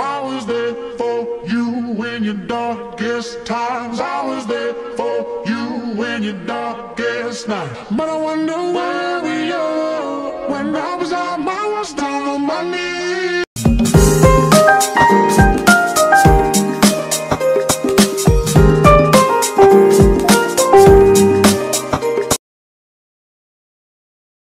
I was there for you in your darkest times. I was there for you in your darkest night. But I wonder where we are when I was at my worst down on my knees.